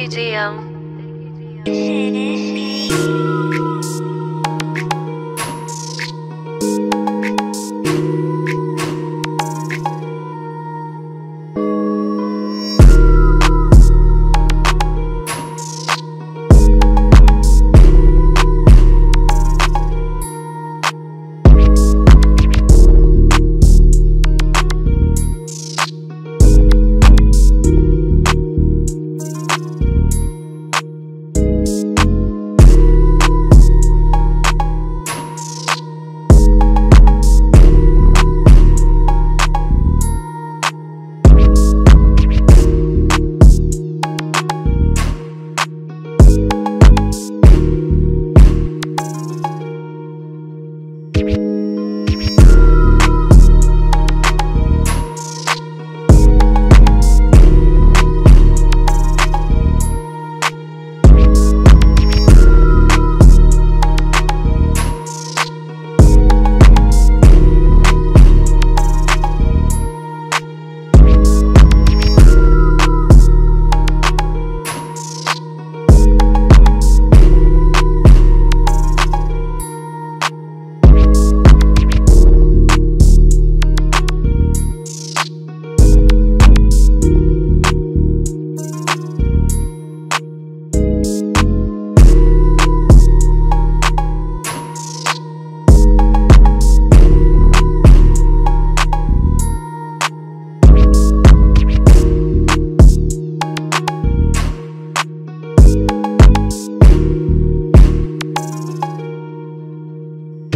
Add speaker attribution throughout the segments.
Speaker 1: you, Jim.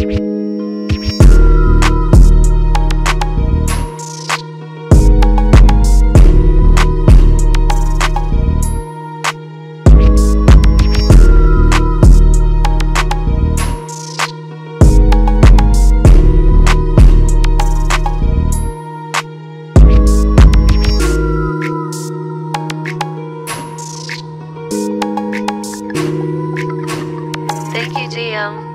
Speaker 1: Thank you, GM.